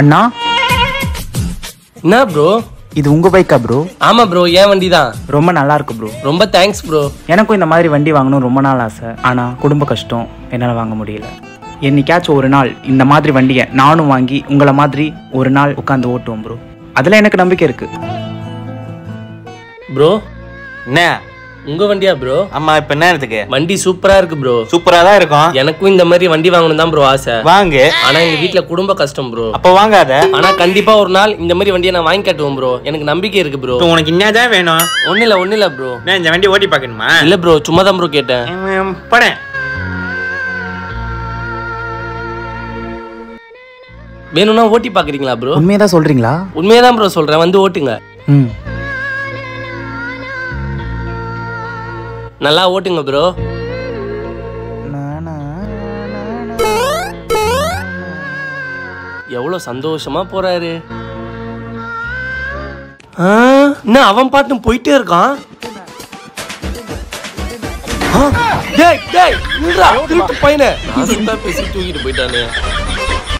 அண்ணா? என்ன ப்ரோ இது உங்க பைக்கா ப்ரோ ஆமா ப்ரோ என் வண்டி தான் ரொம்ப நல்லா இருக்கு ப்ரோ ரொம்ப தேங்க்ஸ் ப்ரோ எனக்கும் இந்த மாதிரி வண்டி வாங்கணும் ரொம்ப நாள் ஆசை. ஆனா குடும்ப கஷ்டம். என்னால வாங்க முடியல. என்னைக்காச்சும் ஒரு நாள் இந்த மாதிரி வண்டியை நானும் வாங்கி உங்களை மாதிரி ஒரு நாள் உட்காந்து ஓட்டுவோம் ப்ரோ அதுல எனக்கு நம்பிக்கை இருக்கு. ப்ரோ என்ன? உங்க வண்டியா ப்ரோ ஆமா இப்ப என்ன இடத்துக்கு வண்டி சூப்பரா இருக்கு ப்ரோ சூப்பரா தான் இருக்கும். எனக்கும் இந்த மாதிரி வண்டி வாங்கணும் தான் ப்ரோ ஆசை. வாங்கு. ஆனா எங்க வீட்ல குடும்ப கஷ்டம் ப்ரோ அப்ப வாங்காத. ஆனா கண்டிப்பா ஒரு நாள் இந்த மாதிரி வண்டியை நான் வாங்கி காட்டுவேன் ப்ரோ எனக்கு நம்பிக்கை இருக்கு ப்ரோ உனக்கு என்னதான் வேணும்? ஒண்ணு இல்ல ஒண்ணு இல்ல ப்ரோ இந்த வண்டி ஓட்டி பார்க்கணுமா? இல்ல ப்ரோ சும்மா தான் ப்ரோ கேட்டேன். படேன் வேணும்னா ஓட்டி பாக்குறீங்களா ப்ரோ உண்மையதான் சொல்றீங்களா? உண்மையா தான் ப்ரோ சொல்றேன். வந்து ஓட்டுங்க. ம். நல்லா ஓட்டுங்க ப்ரோ எவ்வளவு சந்தோஷமா போறாரு. ஆ, என்ன அவன் பாட்டும் போயிட்டே இருக்கான்? டேய் டேய் திருட்டு பையனே. பேசி தூக்கிட்டு போயிட்டானே.